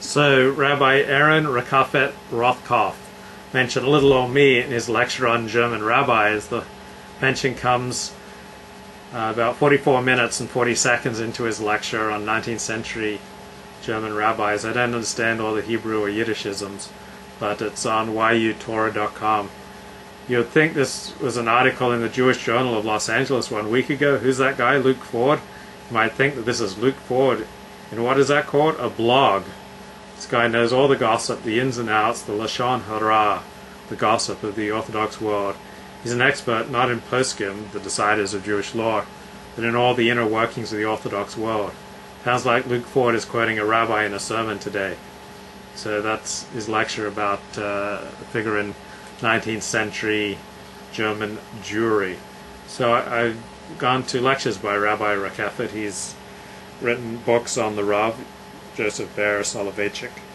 So Rabbi Aaron Rakeffet Rothkoff mentioned a little old me in his lecture on German rabbis. The mention comes uh, about 44 minutes and 40 seconds into his lecture on 19th century German rabbis. I don't understand all the Hebrew or Yiddishisms, but it's on yutorah.com. You'd think this was an article in the Jewish Journal of Los Angeles one week ago. Who's that guy, Luke Ford? You might think that this is Luke Ford. And what is that called? A blog. This guy knows all the gossip, the ins and outs, the Lashon Hara, the gossip of the Orthodox world. He's an expert not in poskim, the deciders of Jewish law, but in all the inner workings of the Orthodox world. Sounds like Luke Ford is quoting a rabbi in a sermon today. So that's his lecture about uh, a figure in 19th century German Jewry. So I, have gone to lectures by Rabbi Rakeffet. He's written books on the Rav, Joseph Ber Soloveitchik.